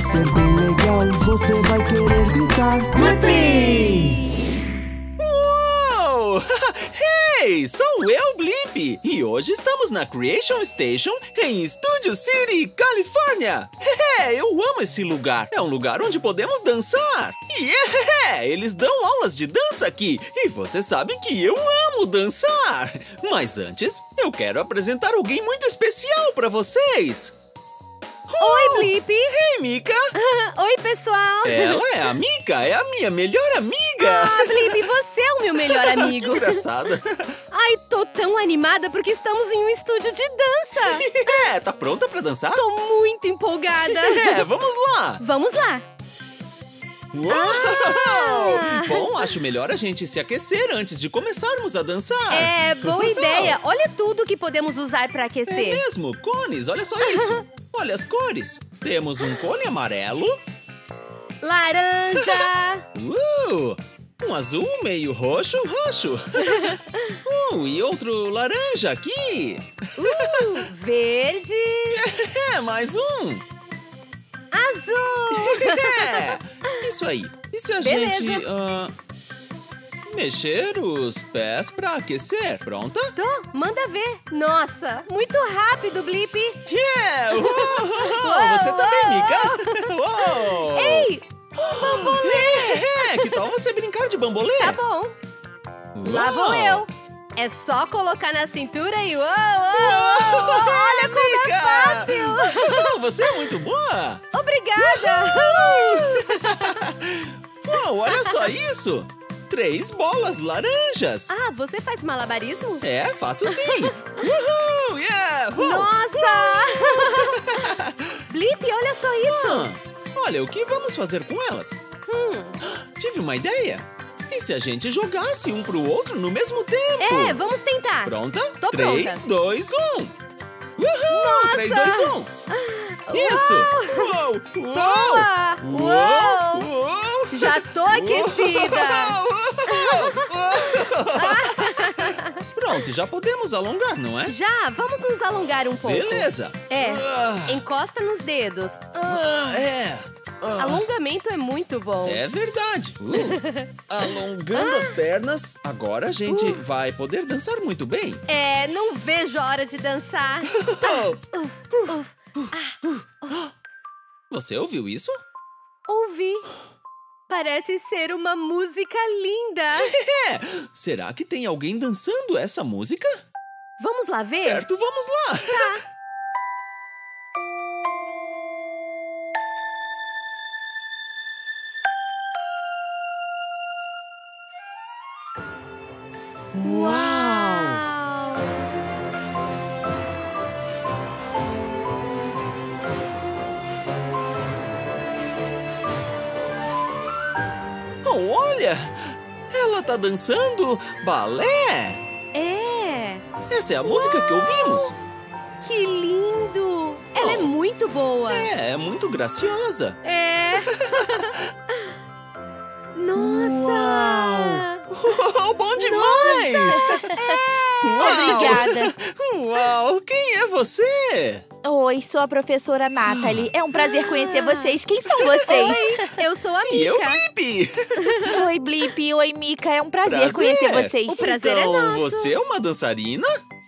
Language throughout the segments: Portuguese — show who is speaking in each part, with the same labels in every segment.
Speaker 1: vai ser bem legal. Você vai querer gritar. Blippi!
Speaker 2: Uou! Hey, sou eu, Blip, e hoje estamos na Creation Station em Studio City, Califórnia. eu amo esse lugar. É um lugar onde podemos dançar. É, eles dão aulas de dança aqui, e você sabe que eu amo dançar. Mas antes, eu quero apresentar alguém muito especial para vocês.
Speaker 3: Oi, Blip!
Speaker 2: Ei, Mika!
Speaker 3: Oi, pessoal!
Speaker 2: Ela é a Mika, é a minha melhor amiga!
Speaker 3: Ah, Blip, você é o meu melhor amigo!
Speaker 2: que engraçada!
Speaker 3: Ai, tô tão animada porque estamos em um estúdio de dança!
Speaker 2: é, tá pronta pra dançar?
Speaker 3: Tô muito empolgada!
Speaker 2: É, vamos lá!
Speaker 3: Vamos lá!
Speaker 2: Uau! Ah! Bom, acho melhor a gente se aquecer antes de começarmos a dançar.
Speaker 3: É, boa ideia. Olha tudo que podemos usar para aquecer.
Speaker 2: É mesmo, cones, olha só isso. Olha as cores. Temos um cone amarelo.
Speaker 3: Laranja.
Speaker 2: Uh! Um azul meio roxo, roxo. uh, e outro laranja aqui.
Speaker 3: Uh, verde.
Speaker 2: É, mais um.
Speaker 3: Azul.
Speaker 2: é, isso aí. E se a
Speaker 3: Beleza.
Speaker 2: gente... Uh, mexer os pés pra aquecer? Pronta?
Speaker 3: Tô, manda ver. Nossa, muito rápido, Blip.
Speaker 2: Yeah! Uou, uou, você também, Mika? Uou!
Speaker 3: Ei, bambolê.
Speaker 2: É, que tal você brincar de bambolê?
Speaker 3: Tá bom. Lá vou eu. É só colocar na cintura e uou, uou, uou. Olha como é fácil.
Speaker 2: Você é muito boa!
Speaker 3: Obrigada.
Speaker 2: Uau, olha só isso! Três bolas laranjas!
Speaker 3: Ah, você faz malabarismo?
Speaker 2: É, faço sim! Uhul! Yeah!
Speaker 3: Nossa! Blip, olha só isso.
Speaker 2: Ah, olha, o que vamos fazer com elas?
Speaker 3: Hum,
Speaker 2: Tive uma ideia! E se a gente jogasse um pro outro no mesmo tempo?
Speaker 3: é, vamos tentar.
Speaker 2: Pronta?
Speaker 3: Tô
Speaker 2: 3,
Speaker 3: pronta.
Speaker 2: 2, 1! Uhul! 3, 2, 1! Isso! Uou! Uou!
Speaker 3: Boa!
Speaker 2: Uou!
Speaker 3: Uou!
Speaker 2: Uou!
Speaker 3: Já tô aquecida.
Speaker 2: Pronto, já podemos alongar, não é?
Speaker 3: Já, vamos nos alongar um pouco.
Speaker 2: Beleza!
Speaker 3: É,
Speaker 2: Ah,
Speaker 3: encosta nos dedos.
Speaker 2: ah, é! Ah,
Speaker 3: Alongamento é muito bom.
Speaker 2: é verdade! Uh, alongando as pernas, agora a gente
Speaker 3: Uh.
Speaker 2: vai poder dançar muito bem!
Speaker 3: É, não vejo a hora de dançar.
Speaker 2: Você ouviu isso?
Speaker 3: Ouvi. Parece ser uma música linda.
Speaker 2: É! Será que tem alguém dançando essa música?
Speaker 3: Vamos lá ver?
Speaker 2: Certo, vamos lá!
Speaker 3: Uau!
Speaker 2: Ela tá dançando balé!
Speaker 3: É!
Speaker 2: Essa é a música que ouvimos!
Speaker 3: Que lindo! Ela é
Speaker 2: Oh.
Speaker 3: muito boa.
Speaker 2: É, é muito graciosa!
Speaker 3: É. Nossa!
Speaker 2: Uau, bom demais! Uau!
Speaker 4: Obrigada.
Speaker 2: Uau, quem é você?
Speaker 4: Oi, sou a professora Nathalie. É um prazer conhecer vocês. Quem são vocês?
Speaker 3: Eu sou a
Speaker 2: E eu,
Speaker 3: Mika.
Speaker 2: Blip!
Speaker 4: Oi, Blip. Oi, Mika. É um prazer,
Speaker 2: Prazer.
Speaker 4: conhecer vocês.
Speaker 3: O prazer é
Speaker 2: então,
Speaker 3: nosso.
Speaker 2: você é uma dançarina?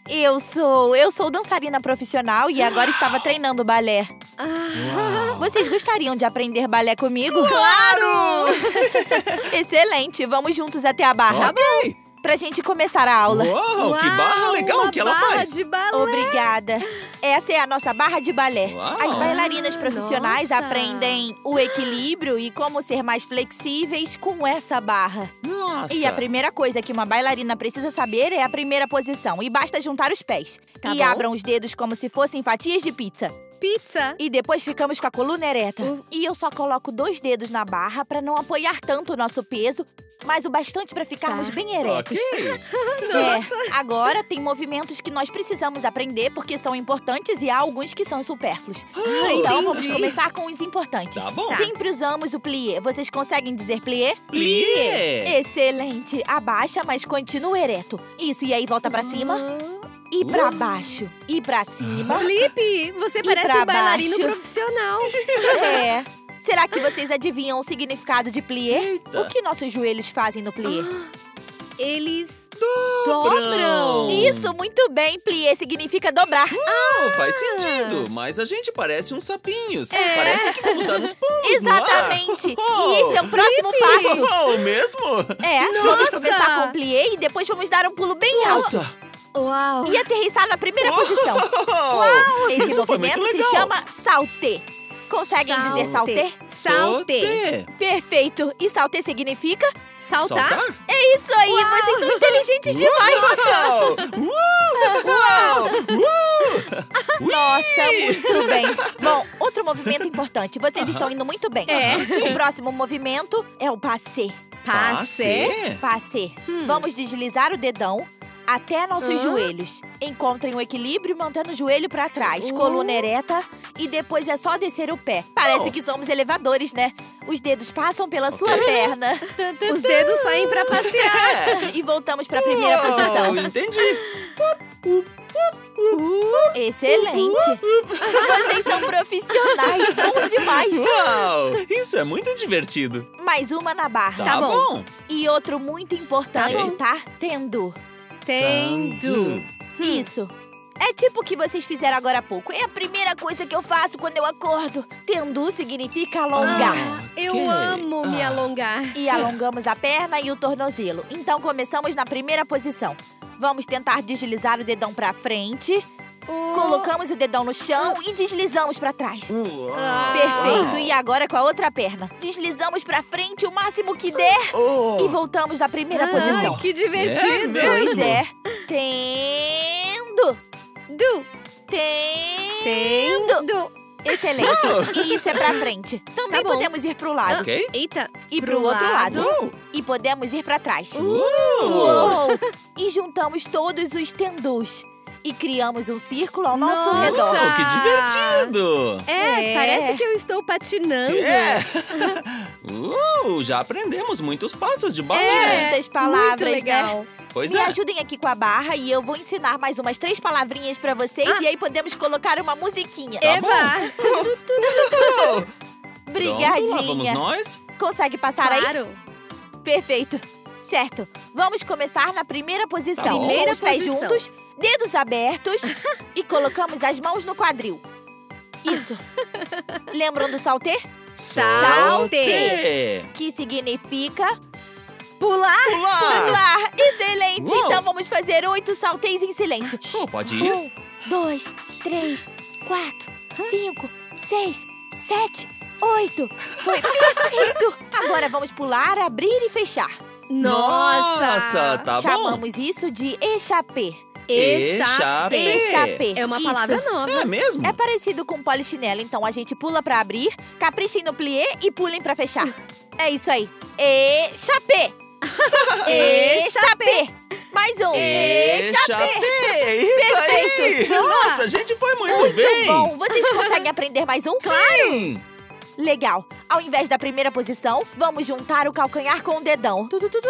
Speaker 4: Eu sou, eu sou dançarina profissional e agora estava treinando balé.
Speaker 3: Ah,
Speaker 4: Vocês gostariam de aprender balé comigo?
Speaker 2: Claro!
Speaker 4: Excelente. Vamos juntos até a barra
Speaker 2: ok!
Speaker 4: Pra gente começar a aula.
Speaker 2: Uau, que barra legal
Speaker 3: uma
Speaker 2: que ela
Speaker 3: barra
Speaker 2: faz!
Speaker 3: de balé.
Speaker 4: Obrigada. Essa é a nossa barra de balé.
Speaker 2: Uau.
Speaker 4: As bailarinas profissionais
Speaker 3: nossa.
Speaker 4: aprendem o equilíbrio e como ser mais flexíveis com essa barra.
Speaker 2: Nossa!
Speaker 4: E a primeira coisa que uma bailarina precisa saber é a primeira posição. E basta juntar os pés.
Speaker 3: Tá
Speaker 4: e
Speaker 3: bom.
Speaker 4: abram os dedos como se fossem fatias de pizza.
Speaker 3: Pizza.
Speaker 4: E depois ficamos com a coluna ereta.
Speaker 3: Uh.
Speaker 4: E eu só coloco dois dedos na barra pra não apoiar tanto o nosso peso, mas o bastante pra ficarmos
Speaker 3: Tá.
Speaker 4: bem eretos.
Speaker 2: Ok!
Speaker 4: É, agora tem movimentos que nós precisamos aprender porque são importantes e há alguns que são supérfluos.
Speaker 2: Ah,
Speaker 4: então vamos
Speaker 3: entendi.
Speaker 4: começar com os importantes.
Speaker 2: Tá bom.
Speaker 4: Sempre usamos o plié. Vocês conseguem dizer plié?
Speaker 2: Plié!
Speaker 4: Excelente. Abaixa, mas continua ereto. Isso, e aí volta pra cima. E pra
Speaker 2: Uh.
Speaker 4: baixo. E pra cima.
Speaker 3: Felipe, você
Speaker 4: E
Speaker 3: parece
Speaker 4: pra
Speaker 3: um bailarino
Speaker 4: baixo.
Speaker 3: profissional.
Speaker 4: É. Será que vocês adivinham o significado de plié?
Speaker 2: Eita.
Speaker 4: O que nossos joelhos fazem no plié?
Speaker 3: Eles
Speaker 2: Dobram.
Speaker 3: dobram.
Speaker 4: Isso, muito bem. Plié significa dobrar.
Speaker 2: Oh, faz sentido, mas a gente parece uns sapinhos.
Speaker 3: É.
Speaker 2: Parece que vamos dar uns pulos ar.
Speaker 4: Exatamente.
Speaker 2: Oh.
Speaker 4: E esse é o próximo passo.
Speaker 2: Oh, mesmo?
Speaker 4: É, vamos
Speaker 3: Nossa.
Speaker 4: começar com o plié e depois vamos dar um pulo bem alto.
Speaker 2: Nossa!
Speaker 3: Uau.
Speaker 4: E aterrissar na primeira posição.
Speaker 2: Uau!
Speaker 4: Esse
Speaker 2: Isso foi
Speaker 4: movimento se chama saltê. Conseguem dizer saltê?
Speaker 3: Saltê.
Speaker 4: Perfeito. E saltê significa?
Speaker 3: Saltar?
Speaker 2: Saltar?
Speaker 4: É isso aí, vocês são inteligentes demais.
Speaker 2: Uau! Uau! Uau!
Speaker 4: Nossa, muito bem. Bom, outro movimento importante. Vocês estão indo muito bem.
Speaker 3: É.
Speaker 4: O próximo movimento é o passê.
Speaker 3: Passe.
Speaker 4: Passê. Vamos deslizar o dedão até nossos
Speaker 3: Hã?
Speaker 4: joelhos. Encontrem o equilíbrio mantendo o joelho pra trás,
Speaker 3: Uh.
Speaker 4: coluna ereta e depois é só descer o pé. Parece
Speaker 2: Oh.
Speaker 4: que somos elevadores, né? Os dedos passam pela sua
Speaker 2: Ok.
Speaker 4: perna.
Speaker 3: Os dedos saem pra passear.
Speaker 4: E voltamos pra primeira posição.
Speaker 2: Uau, entendi.
Speaker 4: Excelente. Vocês são profissionais, bom demais.
Speaker 2: Uau! Isso é muito divertido.
Speaker 4: Mais uma na barra.
Speaker 3: Tá bom.
Speaker 4: E outro muito importante, tá? Tendo.
Speaker 3: Tendo.
Speaker 4: Isso. É tipo o que vocês fizeram agora há pouco. É a primeira coisa que eu faço quando eu acordo. Tendu significa alongar.
Speaker 2: Ah,
Speaker 3: Eu amo me
Speaker 2: Ah.
Speaker 3: alongar.
Speaker 4: E alongamos a perna e o tornozelo. Então começamos na primeira posição. Vamos tentar deslizar o dedão pra frente. Colocamos o dedão no chão e deslizamos pra trás.
Speaker 3: Ah.
Speaker 4: Perfeito. E agora com a outra perna. Deslizamos pra frente o máximo que der e
Speaker 2: Oh,
Speaker 4: voltamos à primeira
Speaker 3: Ai,
Speaker 4: posição.
Speaker 3: que divertido.
Speaker 2: É
Speaker 4: Pois é. Tendo.
Speaker 3: Du.
Speaker 4: Tendo.
Speaker 3: Tendo.
Speaker 4: Excelente. E isso é pra frente. Também
Speaker 3: Tá
Speaker 4: podemos ir pro lado.
Speaker 2: ok.
Speaker 3: Eita.
Speaker 4: E pro, outro lado.
Speaker 2: Uau!
Speaker 4: E podemos ir pra trás. Uou! E juntamos todos os tendus. E criamos um círculo ao nosso
Speaker 3: Nossa!
Speaker 4: redor.
Speaker 2: Uau, que divertido!
Speaker 3: É,
Speaker 4: É.
Speaker 3: parece que eu estou patinando.
Speaker 2: É! Uh, já aprendemos muitos passos de balé.
Speaker 3: É,
Speaker 4: Muitas palavras,
Speaker 3: muito legal.
Speaker 2: Pois
Speaker 4: Me
Speaker 2: é.
Speaker 4: ajudem aqui com a barra e eu vou ensinar mais umas três palavrinhas pra vocês
Speaker 3: Ah.
Speaker 4: e aí podemos colocar uma musiquinha.
Speaker 2: Tá
Speaker 3: Eba!
Speaker 2: Pronto, lá vamos nós.
Speaker 4: Consegue passar aí?
Speaker 3: Claro.
Speaker 4: Perfeito. Certo. Vamos começar na primeira posição.
Speaker 2: Tá.
Speaker 3: Primeira
Speaker 4: Com os pés
Speaker 3: posição.
Speaker 4: juntos, dedos abertos e colocamos as mãos no quadril. Isso. Lembram do saltê?
Speaker 2: Saltê.
Speaker 4: Que significa
Speaker 3: Pular.
Speaker 2: Pular.
Speaker 4: pular. Excelente.
Speaker 2: Uou.
Speaker 4: Então vamos fazer oito saltês em silêncio.
Speaker 2: Oh, pode ir?
Speaker 4: Um, dois, três, quatro, cinco, seis, sete, oito. Foi perfeito. Agora vamos pular, abrir e fechar.
Speaker 3: Nossa.
Speaker 2: Nossa, tá bom.
Speaker 4: Chamamos isso de échappé.
Speaker 3: Echapé.
Speaker 4: Echapé.
Speaker 3: É uma
Speaker 4: Isso.
Speaker 3: palavra nova.
Speaker 2: É mesmo?
Speaker 4: É parecido com polichinelo, então a gente pula pra abrir, caprichem no plié e pulem pra fechar. É isso aí. Échappé. Échappé. Mais um.
Speaker 2: Echapé! Isso aí!
Speaker 4: Perfeito. Boa.
Speaker 2: Nossa, a gente foi muito,
Speaker 4: Muito
Speaker 2: bem!
Speaker 4: bom. Vocês conseguem aprender mais um?
Speaker 2: Sim!
Speaker 4: Legal. Ao invés da primeira posição, vamos juntar o calcanhar com o dedão. Tudo, tudo.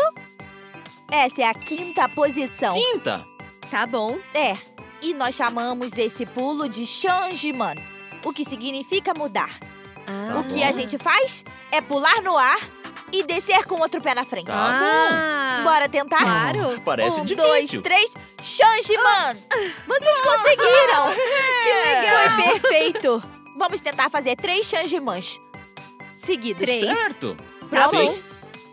Speaker 4: Essa é a quinta posição.
Speaker 2: Quinta!
Speaker 3: Tá bom.
Speaker 4: É. E nós chamamos esse pulo de changeman, o que significa mudar.
Speaker 3: Ah.
Speaker 4: o que a gente faz é pular no ar e descer com o outro pé na frente.
Speaker 2: Tá
Speaker 3: Ah.
Speaker 4: Bora tentar?
Speaker 3: Claro.
Speaker 2: Parece
Speaker 4: um,
Speaker 2: difícil.
Speaker 4: dois, três, changeman! Vocês conseguiram! Foi perfeito! Vamos tentar fazer três changemans seguidos.
Speaker 3: Três.
Speaker 2: Certo!
Speaker 4: Tá
Speaker 2: Sim.
Speaker 4: bom?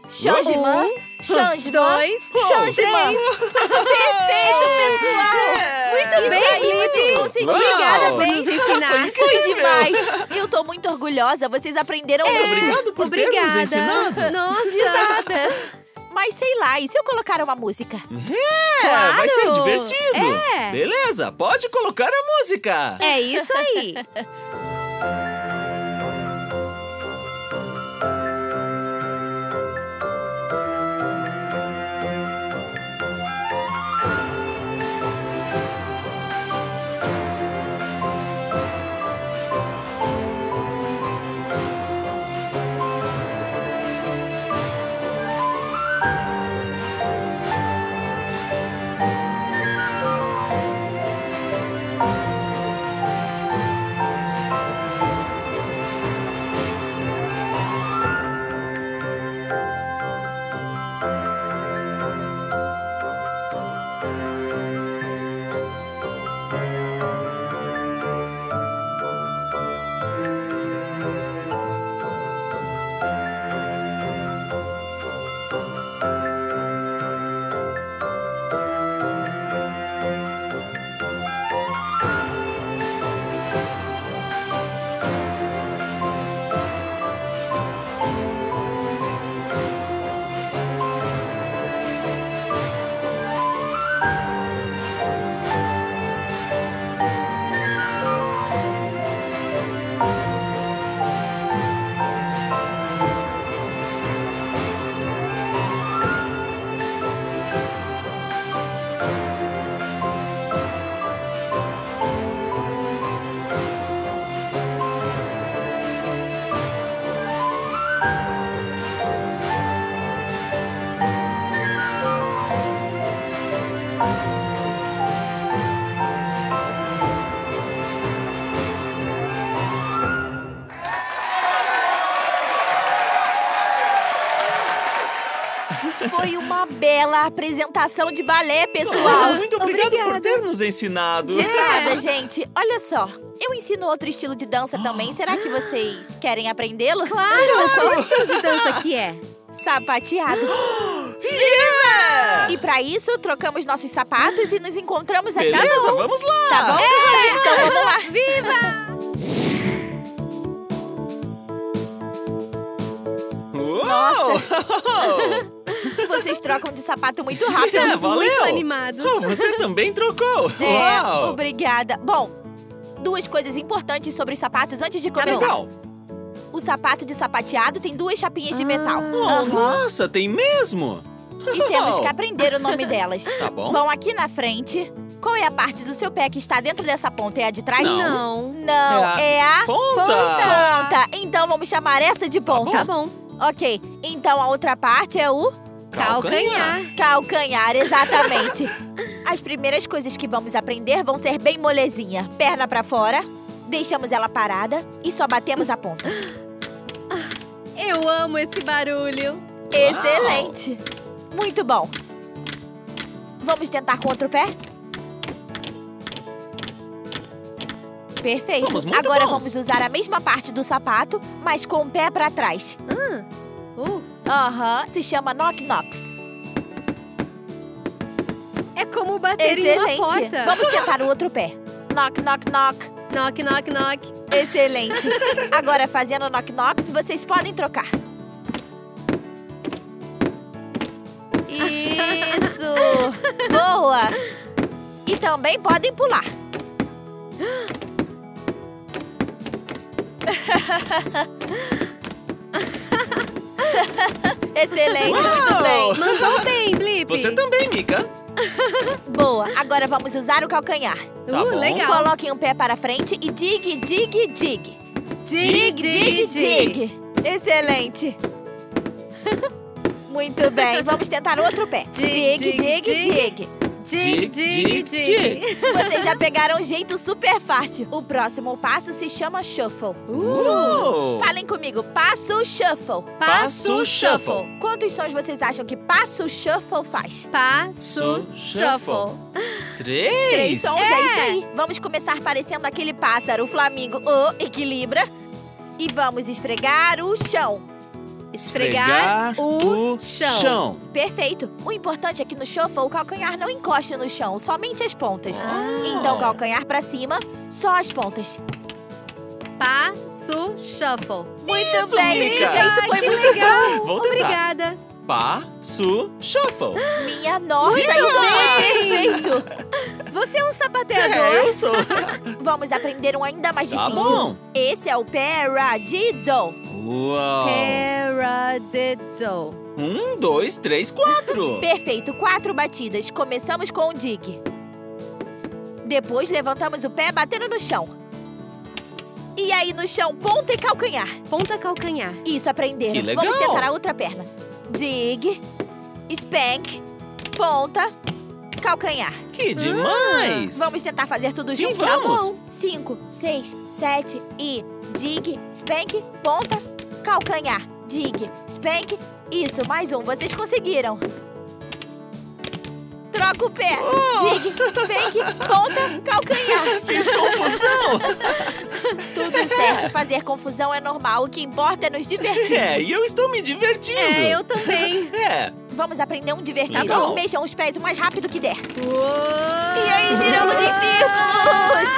Speaker 4: Changeman,
Speaker 3: Um,
Speaker 4: changeman,
Speaker 3: dois,
Speaker 4: changeman. Perfeito, pessoal!
Speaker 2: Muito
Speaker 3: bem,
Speaker 4: aí, vocês conseguiram.
Speaker 3: Obrigada por nos ensinar.
Speaker 4: Foi demais! Eu tô muito orgulhosa, vocês aprenderam
Speaker 2: Muito
Speaker 4: muito.
Speaker 2: obrigado por ter nos
Speaker 3: Obrigada.
Speaker 2: ensinado.
Speaker 3: Nossa.
Speaker 4: nada. Mas sei lá, e se eu colocar uma música?
Speaker 2: É, vai ser
Speaker 3: Claro.
Speaker 2: divertido.
Speaker 3: É.
Speaker 2: Beleza, pode colocar a música.
Speaker 3: É isso aí.
Speaker 4: bela apresentação de balé,
Speaker 2: Ah,
Speaker 4: pessoal.
Speaker 2: muito obrigado por
Speaker 3: Obrigada.
Speaker 2: ter nos ensinado.
Speaker 4: De nada, gente. Olha só, eu ensino outro estilo de dança também. Será que vocês querem aprendê-lo?
Speaker 3: Claro! Qual estilo de dança que é?
Speaker 4: Sapateado.
Speaker 2: Yeah!
Speaker 4: E pra isso, trocamos nossos sapatos e nos encontramos aqui.
Speaker 2: Beleza, vamos lá!
Speaker 4: Tá bom? então vamos lá.
Speaker 3: Viva!
Speaker 2: Uou!
Speaker 4: Vocês trocam de sapato muito rápido.
Speaker 2: É, valeu!
Speaker 3: Muito animados.
Speaker 2: Oh, você também trocou!
Speaker 4: É,
Speaker 2: Uau!
Speaker 4: obrigada. Bom, duas coisas importantes sobre os sapatos antes de começar.
Speaker 2: Legal!
Speaker 4: O sapato de sapateado tem duas chapinhas de metal.
Speaker 2: Oh,
Speaker 4: Aham.
Speaker 2: nossa, tem mesmo!
Speaker 4: E temos que aprender o nome delas.
Speaker 2: Tá bom.
Speaker 4: Bom, aqui na frente, qual é a parte do seu pé que está dentro dessa ponta? É a de trás?
Speaker 2: Não.
Speaker 3: Não.
Speaker 4: Não,
Speaker 2: É
Speaker 4: é a,
Speaker 2: Ponta!
Speaker 4: ponta. Então vamos chamar essa de ponta.
Speaker 3: Tá bom.
Speaker 4: Ok, então a outra parte é o
Speaker 3: Calcanhar.
Speaker 4: calcanhar, exatamente. As primeiras coisas que vamos aprender vão ser bem molezinha. Perna pra fora, deixamos ela parada e só batemos a ponta.
Speaker 3: Eu amo esse barulho.
Speaker 4: Excelente! Muito bom. Vamos tentar com outro pé? Perfeito.
Speaker 2: Somos muito
Speaker 4: Agora
Speaker 2: bons.
Speaker 4: vamos usar a mesma parte do sapato, mas com o pé pra trás.
Speaker 3: Uh,
Speaker 4: Aham, se chama knock knocks.
Speaker 3: é como bater em uma
Speaker 4: Excelente.
Speaker 3: porta.
Speaker 4: Vamos tentar o outro pé. Knock knock knock.
Speaker 3: Knock, knock, knock.
Speaker 4: Excelente. Agora fazendo knock knocks, vocês podem trocar. Isso! Boa! E também podem pular. Excelente, muito bem.
Speaker 3: Mandou bem, Blip.
Speaker 2: Você também, Mika.
Speaker 4: Boa. Agora vamos usar o calcanhar.
Speaker 2: Tá
Speaker 3: uh, legal.
Speaker 4: Coloquem um pé para frente e dig, dig, dig.
Speaker 3: Dig, dig, dig.
Speaker 4: Excelente. Muito bem. Vamos tentar outro pé.
Speaker 3: Dig,
Speaker 4: Dig, dig,
Speaker 3: dig, dig.
Speaker 4: Dig.
Speaker 3: Dig, dig, dig.
Speaker 4: Vocês já pegaram um jeito super fácil. O próximo passo se chama shuffle.
Speaker 2: Uou!
Speaker 4: Falem comigo. Passo shuffle.
Speaker 2: Passo shuffle.
Speaker 4: Quantos sons vocês acham que passo shuffle faz?
Speaker 3: Passo shuffle.
Speaker 4: Três
Speaker 2: Três!
Speaker 4: sons, é.
Speaker 3: É.
Speaker 4: isso aí. Vamos começar parecendo aquele pássaro, o flamingo. O equilibra. E vamos esfregar o chão.
Speaker 3: Esfregar o chão.
Speaker 4: Perfeito. O importante é que no shuffle o calcanhar não encoste no chão, somente as pontas. Então, calcanhar pra cima, só as pontas.
Speaker 3: Passo shuffle.
Speaker 4: Muito
Speaker 2: Isso,
Speaker 4: bem,
Speaker 2: Mica.
Speaker 4: Isso foi muito
Speaker 3: legal.
Speaker 2: Vou tentar.
Speaker 3: Obrigada.
Speaker 2: Passo shuffle.
Speaker 4: Minha nossa, isso foi perfeito.
Speaker 3: Você é um sapateador.
Speaker 2: É, eu sou.
Speaker 4: Vamos aprender um ainda mais
Speaker 2: Tá
Speaker 4: difícil.
Speaker 2: bom.
Speaker 4: Esse é o paradiddle.
Speaker 2: Uau!
Speaker 3: Paradiddle.
Speaker 2: Um, dois, três, quatro.
Speaker 4: Perfeito, quatro batidas. Começamos com o dig. Depois levantamos o pé batendo no chão. E aí no chão, ponta e calcanhar.
Speaker 3: Ponta calcanhar.
Speaker 4: Isso, aprenderam.
Speaker 2: Que legal.
Speaker 4: Vamos tentar a outra perna. Dig, spank, ponta, calcanhar.
Speaker 2: Que demais!
Speaker 4: Vamos tentar fazer tudo
Speaker 2: Sim,
Speaker 4: junto?
Speaker 2: vamos.
Speaker 4: Tá bom. Cinco, seis, sete e dig, spank, ponta, calcanhar. Dig, spank. Isso, mais um. Vocês conseguiram. Troca o pé. Dig, spank, ponta, calcanhar.
Speaker 2: Fiz confusão!
Speaker 4: Tudo certo. Fazer confusão é normal. O que importa é nos divertir.
Speaker 2: É, e eu estou me divertindo.
Speaker 3: É, eu também.
Speaker 2: É,
Speaker 4: Vamos aprender um divertido.
Speaker 2: Tá.
Speaker 4: Mexam os pés o mais rápido que der.
Speaker 3: Uou.
Speaker 4: E aí, giramos em círculos!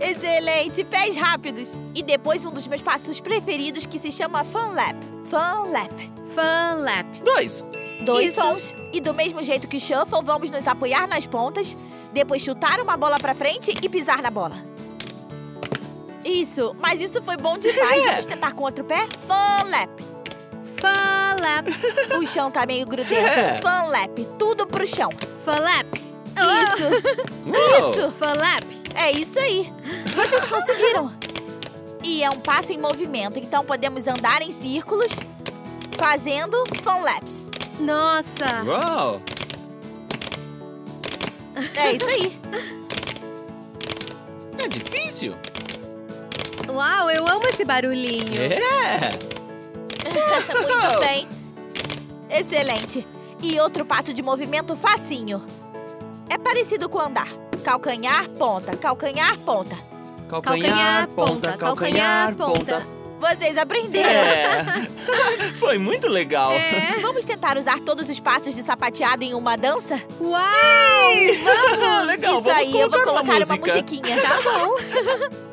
Speaker 4: Excelente! Pés rápidos! E depois um dos meus passos preferidos que se chama Fun Lap. Fun Lap.
Speaker 3: Fun lap.
Speaker 2: dois.
Speaker 4: Dois
Speaker 3: Isso.
Speaker 4: sons. E do mesmo jeito que Shuffle, vamos nos apoiar nas pontas, depois chutar uma bola pra frente e pisar na bola. Isso, mas isso foi bom demais. Vamos tentar com outro pé? Fun Lap.
Speaker 3: Fun lap.
Speaker 4: O chão tá meio grudento.
Speaker 2: É.
Speaker 4: Fun Lap. Tudo pro chão.
Speaker 3: Fun lap.
Speaker 4: Isso.
Speaker 2: Uau.
Speaker 4: Isso.
Speaker 3: Fun lap.
Speaker 4: É isso aí. Vocês conseguiram. E é um passo em movimento, então podemos andar em círculos fazendo fun laps.
Speaker 3: Nossa.
Speaker 2: Uau!
Speaker 4: É isso aí.
Speaker 2: É difícil.
Speaker 3: Uau, eu amo esse barulhinho.
Speaker 2: É.
Speaker 4: Muito bem. Excelente. E outro passo de movimento facinho. É parecido com andar. Calcanhar, ponta, calcanhar, ponta.
Speaker 2: Calcanhar, ponta, calcanhar, ponta.
Speaker 4: Vocês aprenderam.
Speaker 2: É. Foi muito legal.
Speaker 3: É.
Speaker 4: Vamos tentar usar todos os passos de sapateado em uma dança?
Speaker 3: Uau!
Speaker 2: legal,
Speaker 4: Isso
Speaker 2: vamos
Speaker 4: aí, eu vou
Speaker 2: colocar
Speaker 4: colocar
Speaker 2: uma
Speaker 4: uma musiquinha, tá bom?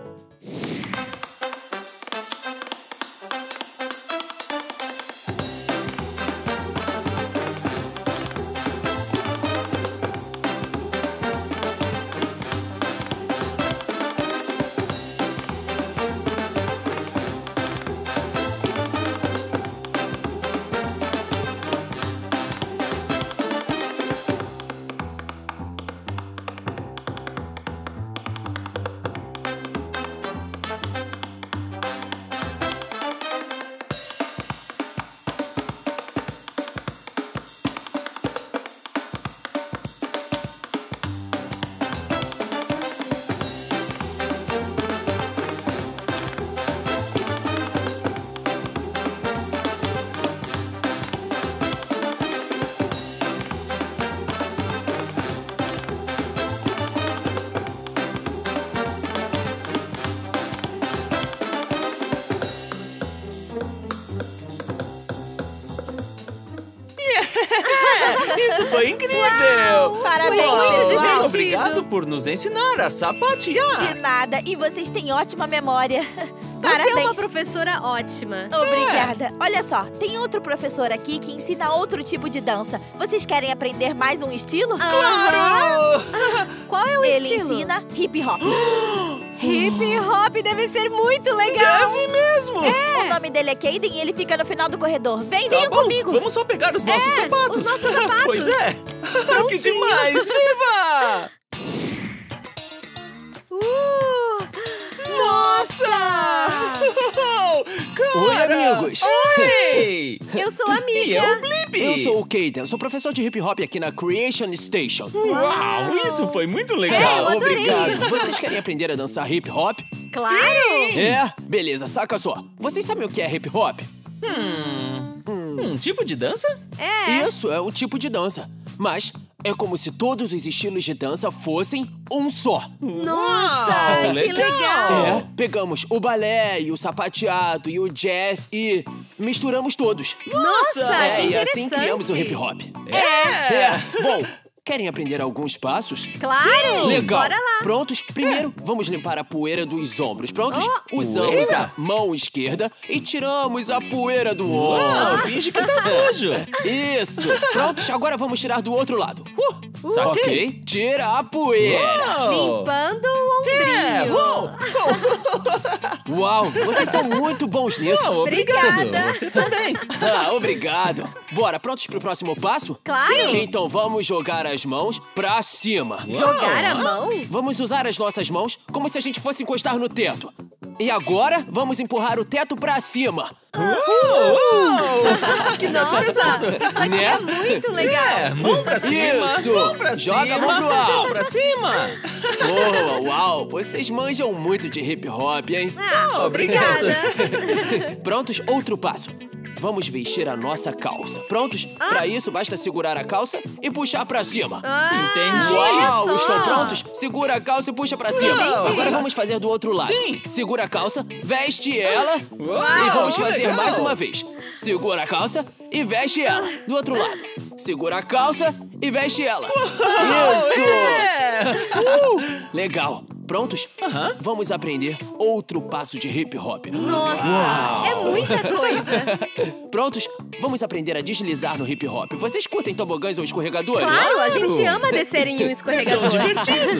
Speaker 2: Foi incrível!
Speaker 4: Parabéns,
Speaker 2: Uau. Muito obrigado por nos ensinar a sapatear.
Speaker 4: De nada. E vocês têm ótima memória.
Speaker 3: Você é uma
Speaker 4: Parabéns.
Speaker 3: professora ótima.
Speaker 4: Obrigada. Olha só, tem outro professor aqui que ensina outro tipo de dança. Vocês querem aprender mais um estilo?
Speaker 2: Claro!
Speaker 3: Qual é o
Speaker 4: Ele
Speaker 3: estilo?
Speaker 4: ensina hip hop.
Speaker 3: Hip hop deve ser muito legal.
Speaker 2: Deve mesmo!
Speaker 4: O nome dele é Caden e ele fica no final do corredor. Vem,
Speaker 2: Tá
Speaker 4: venham
Speaker 2: bom,
Speaker 4: comigo.
Speaker 2: Vamos só pegar os nossos
Speaker 3: É,
Speaker 2: sapatos.
Speaker 3: os nossos sapatos.
Speaker 2: pois é. que demais! Viva!
Speaker 3: Uh,
Speaker 2: Nossa! Cara!
Speaker 5: Oi, amigos.
Speaker 2: Oi!
Speaker 3: Eu sou amiga.
Speaker 2: E eu, Blip!
Speaker 5: Eu sou o Keita, eu sou professor de hip hop aqui na Creation Station.
Speaker 2: Uau, isso foi muito
Speaker 3: É, eu
Speaker 2: legal!
Speaker 3: adorei.
Speaker 5: Obrigado. Vocês querem aprender a dançar hip hop?
Speaker 3: Claro.
Speaker 5: É? Beleza, saca só. Vocês sabem o que é hip hop?
Speaker 2: Um tipo de dança?
Speaker 3: É.
Speaker 5: Isso é um tipo de dança. Mas é como se todos os estilos de dança fossem um só.
Speaker 3: Nossa,
Speaker 2: Uau,
Speaker 3: que legal.
Speaker 5: É, pegamos o balé e o sapateado e o jazz e misturamos todos.
Speaker 3: Nossa,
Speaker 5: é,
Speaker 3: que
Speaker 5: e assim criamos o hip hop.
Speaker 2: É!
Speaker 5: É, bom, querem aprender alguns passos?
Speaker 3: Claro.
Speaker 5: Legal.
Speaker 3: Bora lá.
Speaker 5: Prontos? Primeiro, vamos limpar a poeira dos ombros. Prontos?
Speaker 3: Oh,
Speaker 5: Usamos
Speaker 2: poeira?
Speaker 5: a mão esquerda e tiramos a poeira do ombro.
Speaker 2: Uau, finge que tá sujo!
Speaker 5: Isso. Prontos? Agora vamos tirar do outro lado. Uh,
Speaker 2: Saquei.
Speaker 5: ok? Tira a poeira.
Speaker 2: Uau.
Speaker 3: Limpando o
Speaker 2: É,
Speaker 3: ombrinho.
Speaker 2: Uau!
Speaker 5: Uau, vocês são muito bons nisso.
Speaker 2: Uau, obrigado!
Speaker 3: Obrigada.
Speaker 2: Você também!
Speaker 5: Ah, obrigado. Bora, prontos pro próximo passo?
Speaker 3: Claro.
Speaker 5: Sim. Então vamos jogar as mãos pra cima.
Speaker 3: Jogar a mão?
Speaker 5: Vamos usar as nossas mãos como se a gente fosse encostar no teto. E agora, vamos empurrar o teto pra cima.
Speaker 2: que
Speaker 3: Nossa, isso aqui
Speaker 5: Né?
Speaker 3: é muito legal.
Speaker 2: É, mão pra cima!
Speaker 5: Isso.
Speaker 2: Mão pra
Speaker 5: Joga
Speaker 2: cima!
Speaker 5: a mão pro alto.
Speaker 2: Mão pra cima!
Speaker 5: Boa, uau, vocês manjam muito de hip hop, hein?
Speaker 3: Ah,
Speaker 2: obrigado.
Speaker 3: obrigada.
Speaker 5: Prontos? Outro passo. Vamos vestir a nossa calça. Prontos? Pra isso, basta segurar a calça e puxar pra cima.
Speaker 3: Ah,
Speaker 2: Entendi.
Speaker 5: Uau, estão prontos? Segura a calça e puxa pra cima.
Speaker 2: Uau.
Speaker 5: Agora vamos fazer do outro lado.
Speaker 2: Sim.
Speaker 5: Segura a calça, veste ela
Speaker 2: Uau,
Speaker 5: e vamos fazer
Speaker 2: legal.
Speaker 5: mais uma vez. Segura a calça e veste ela. Do outro lado. Segura a calça e veste ela. Isso!
Speaker 2: É!
Speaker 5: Uh, legal. Prontos? Vamos aprender outro passo de hip hop.
Speaker 3: Nossa, é muita coisa.
Speaker 5: Prontos? Vamos aprender a deslizar no hip hop. Vocês curtem tobogãs ou escorregadores?
Speaker 3: Claro, a gente ama descer em um escorregador.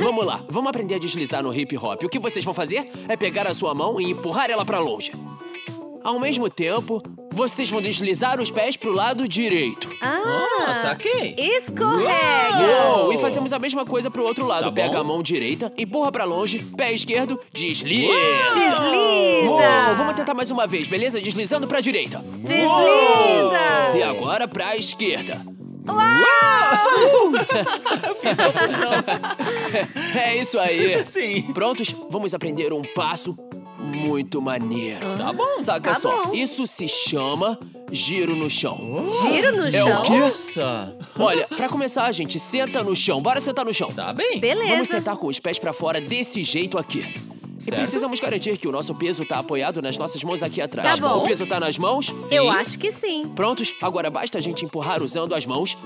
Speaker 5: Vamos lá, vamos aprender a deslizar no hip hop. O que vocês vão fazer é pegar a sua mão e empurrar ela pra longe. Ao mesmo tempo, vocês vão deslizar os pés pro lado direito.
Speaker 2: Ah, saquei!
Speaker 3: Escorrega.
Speaker 5: Uou, e fazemos a mesma coisa pro outro lado.
Speaker 2: Tá
Speaker 5: Pega
Speaker 2: bom.
Speaker 5: a mão direita, empurra pra longe, pé esquerdo, desliza.
Speaker 3: Desliza.
Speaker 5: Uou, vamos tentar mais uma vez, beleza? Deslizando pra direita.
Speaker 3: Desliza.
Speaker 5: E agora pra esquerda.
Speaker 2: Fiz confusão!
Speaker 5: É isso aí.
Speaker 2: Sim!
Speaker 5: Prontos? Vamos aprender um passo muito maneiro.
Speaker 2: Tá bom.
Speaker 5: Saca
Speaker 3: Tá
Speaker 5: só,
Speaker 3: bom.
Speaker 5: isso se chama giro no chão.
Speaker 3: Giro no
Speaker 5: É
Speaker 3: chão.
Speaker 5: o quê?
Speaker 2: Nossa.
Speaker 5: Olha, pra começar, gente, senta no chão. Bora sentar no chão.
Speaker 2: Tá bem.
Speaker 3: Beleza.
Speaker 5: Vamos sentar com os pés pra fora desse jeito aqui. E
Speaker 2: Certo.
Speaker 5: precisamos garantir que o nosso peso tá apoiado nas nossas mãos aqui atrás.
Speaker 3: Tá bom.
Speaker 5: O peso tá nas mãos?
Speaker 3: Eu
Speaker 2: Sim.
Speaker 3: acho que sim.
Speaker 5: Prontos? Agora basta a gente empurrar usando as mãos.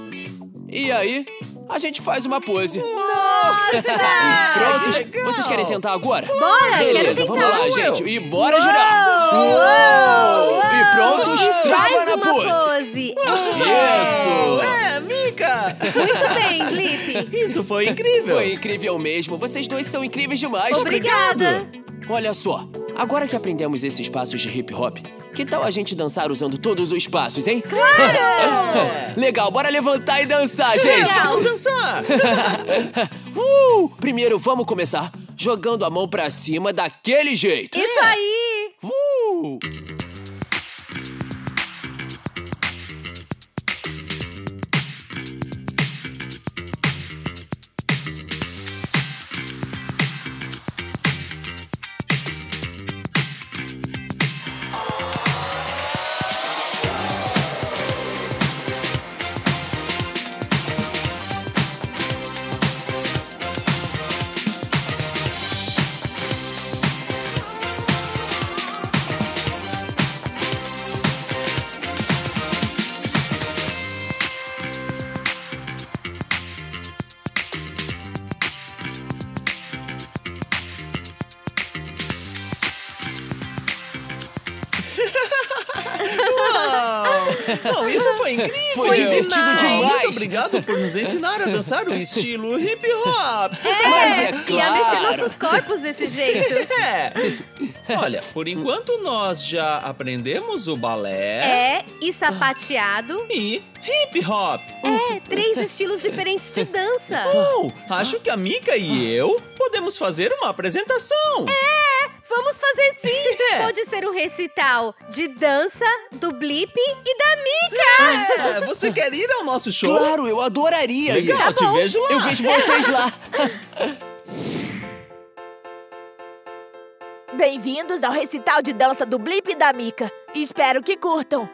Speaker 5: E aí, a gente faz uma pose. Prontos?
Speaker 2: legal.
Speaker 5: Vocês querem tentar agora?
Speaker 3: Bora, quero
Speaker 5: Beleza, vamos lá, gente. E bora girar. Uou! E prontos? Trava
Speaker 3: Faz
Speaker 5: na
Speaker 3: uma
Speaker 5: pose.
Speaker 3: pose.
Speaker 5: Isso!
Speaker 2: É, Mika.
Speaker 3: Muito bem, Blip.
Speaker 2: Isso foi incrível.
Speaker 5: Foi incrível mesmo. Vocês dois são incríveis demais.
Speaker 3: Obrigada.
Speaker 5: Olha só, agora que aprendemos esses passos de hip hop, que tal a gente dançar usando todos os passos, hein? Claro! Legal, bora levantar e dançar, gente!
Speaker 2: Vamos dançar.
Speaker 5: Uh! Primeiro, vamos começar jogando a mão pra cima daquele jeito.
Speaker 3: Isso aí.
Speaker 2: Bom, isso foi incrível.
Speaker 5: Foi divertido
Speaker 3: demais.
Speaker 5: demais.
Speaker 2: Muito obrigado por nos ensinar a dançar o estilo hip hop.
Speaker 5: Mas é
Speaker 3: E a mexer
Speaker 5: claro.
Speaker 3: nossos corpos desse jeito.
Speaker 2: É. Olha, por enquanto nós já aprendemos o balé
Speaker 3: É, e sapateado.
Speaker 2: e hip hop.
Speaker 3: É, três estilos diferentes de dança.
Speaker 2: Oh, acho que a Mika e eu podemos fazer uma apresentação.
Speaker 3: Vamos fazer sim!
Speaker 2: É.
Speaker 3: Pode ser um recital de dança, do Blip e da Mika!
Speaker 2: É, você quer ir ao nosso show?
Speaker 5: Claro, eu adoraria ir.
Speaker 2: Legal, te vejo lá.
Speaker 5: Eu vejo vocês lá.
Speaker 4: Bem-vindos ao recital de dança do Blip e da Mica. Espero que curtam.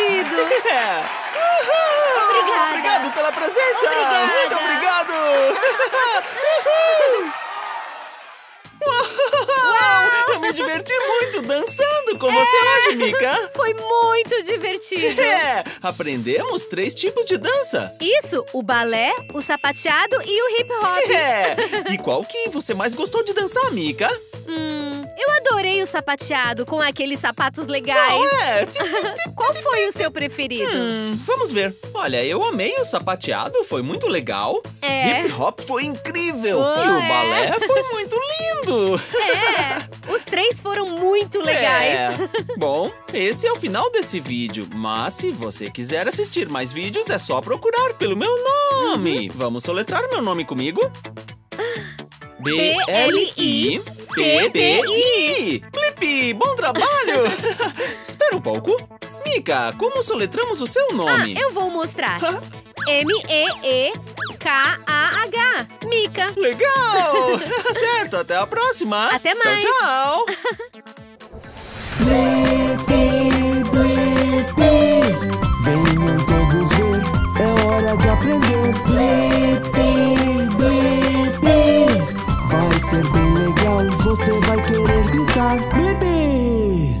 Speaker 3: Divertido.
Speaker 2: É. Uhul!
Speaker 3: Obrigada.
Speaker 2: Obrigado pela presença!
Speaker 3: Obrigada.
Speaker 2: Muito obrigado! Uau! Eu me diverti muito dançando com você hoje, Mika!
Speaker 3: Foi muito divertido.
Speaker 2: É! Aprendemos três tipos de dança!
Speaker 3: Isso, o balé, o sapateado e o hip hop.
Speaker 2: É! E qual que você mais gostou de dançar, Mika?
Speaker 3: Hum, eu adorei o sapateado com aqueles sapatos legais.
Speaker 2: Não é?
Speaker 3: Qual foi o seu preferido?
Speaker 2: Hum, vamos ver. Olha, eu amei o sapateado, foi muito legal.
Speaker 3: É.
Speaker 2: Hip hop foi incrível.
Speaker 3: Oh,
Speaker 2: e o
Speaker 3: é.
Speaker 2: balé foi muito lindo.
Speaker 3: É, os três foram muito legais.
Speaker 2: É. Bom, esse é o final desse vídeo, mas se você quiser assistir mais vídeos, é só procurar pelo meu nome.
Speaker 3: Uhum.
Speaker 2: Vamos soletrar meu nome comigo?
Speaker 3: B-L-I.
Speaker 2: B-L-I-P-P-I. Blippi, bom trabalho! Espera um pouco. Mika, como soletramos o seu
Speaker 3: Ah,
Speaker 2: nome?
Speaker 3: eu vou mostrar. M-E-E-K-A-H. Mica.
Speaker 2: Legal! certo, até a próxima!
Speaker 3: Até mais.
Speaker 2: Tchau, tchau!
Speaker 1: Blippi, blippi, venham todos ver, é hora de aprender. Blippi, Vai ser bem legal, você vai querer gritar, bebê!